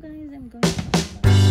guys, I'm going to talk about